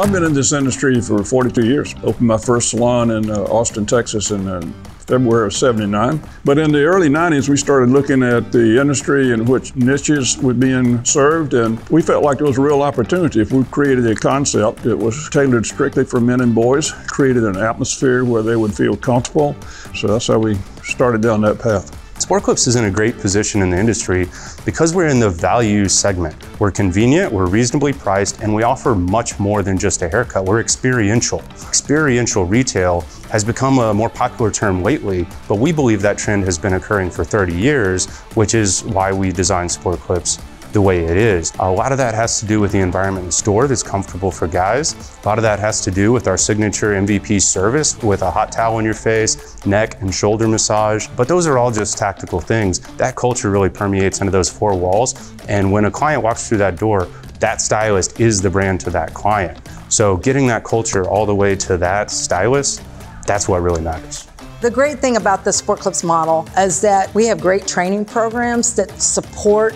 I've been in this industry for 42 years. Opened my first salon in uh, Austin, Texas in uh, February of 79. But in the early 90s, we started looking at the industry in which niches were being served, and we felt like there was a real opportunity if we created a concept that was tailored strictly for men and boys, created an atmosphere where they would feel comfortable. So that's how we started down that path. Sport Clips is in a great position in the industry because we're in the value segment. We're convenient, we're reasonably priced, and we offer much more than just a haircut. We're experiential. Experiential retail has become a more popular term lately, but we believe that trend has been occurring for 30 years, which is why we designed Sport Clips the way it is. A lot of that has to do with the environment in store that's comfortable for guys. A lot of that has to do with our signature MVP service with a hot towel on your face, neck and shoulder massage. But those are all just tactical things. That culture really permeates into those four walls. And when a client walks through that door, that stylist is the brand to that client. So getting that culture all the way to that stylist, that's what really matters. The great thing about the Sport Clips model is that we have great training programs that support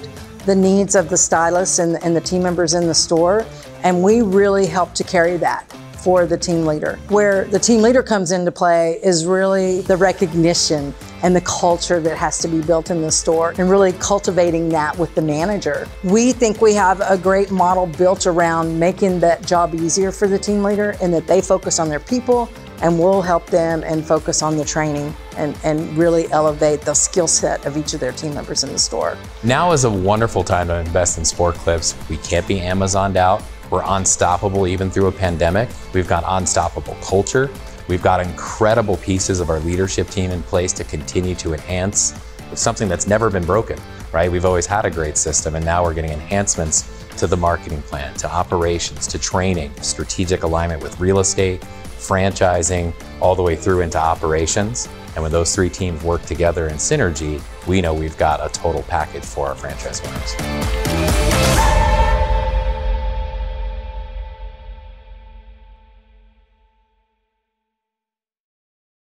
the needs of the stylists and, and the team members in the store. And we really help to carry that for the team leader. Where the team leader comes into play is really the recognition and the culture that has to be built in the store and really cultivating that with the manager. We think we have a great model built around making that job easier for the team leader and that they focus on their people and we'll help them and focus on the training and, and really elevate the skill set of each of their team members in the store. Now is a wonderful time to invest in Sport Clips. We can't be Amazoned out. We're unstoppable even through a pandemic. We've got unstoppable culture. We've got incredible pieces of our leadership team in place to continue to enhance something that's never been broken, right? We've always had a great system and now we're getting enhancements to the marketing plan, to operations, to training, strategic alignment with real estate, franchising, all the way through into operations. And when those three teams work together in synergy, we know we've got a total package for our franchise owners.